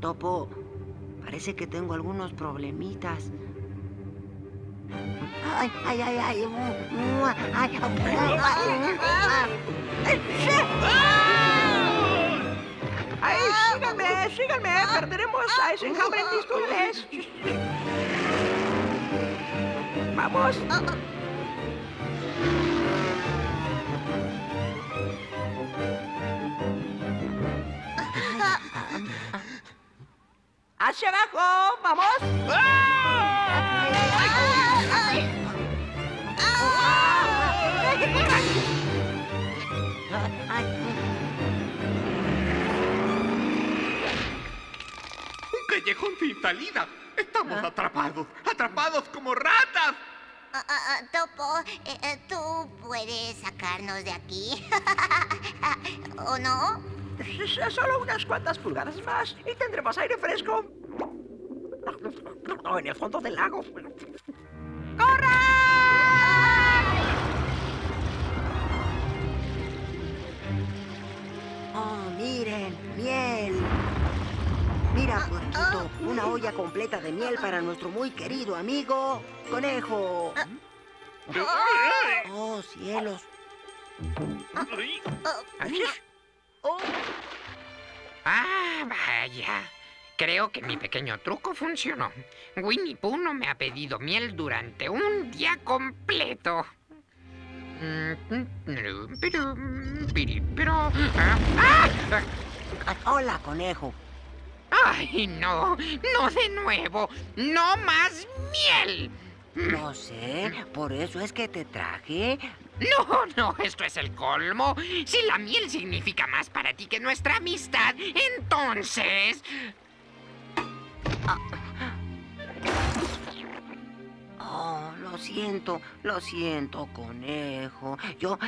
Topo, parece que tengo algunos problemitas. Ay, ay, ay, ay. mm, mm, ay, ¡Ay, síganme, síganme! Perderemos a ese enjambre en. ¡Vamos! ¡Hacia abajo! ¡Vamos! ¡Un callejón sin salida! ¡Estamos atrapados! ¡Atrapados como ratas! Ah, ah, ah, Topo, eh, eh, tú puedes sacarnos de aquí. ¿O no? Solo unas cuantas pulgadas más y tendremos aire fresco. No, en el fondo del lago. Oh, miren, miel. Mira, puerquito, una olla completa de miel para nuestro muy querido amigo Conejo. Oh, cielos. Ah, vaya. Creo que mi pequeño truco funcionó. Winnie Pooh no me ha pedido miel durante un día completo. Pero, ¡ah! Ah, Hola, Conejo. ¡Ay, no! ¡No de nuevo! ¡No más miel! No sé, por eso es que te traje. No, no, esto es el colmo. Si la miel significa más para ti que nuestra amistad, entonces... siento, lo siento, Conejo. Yo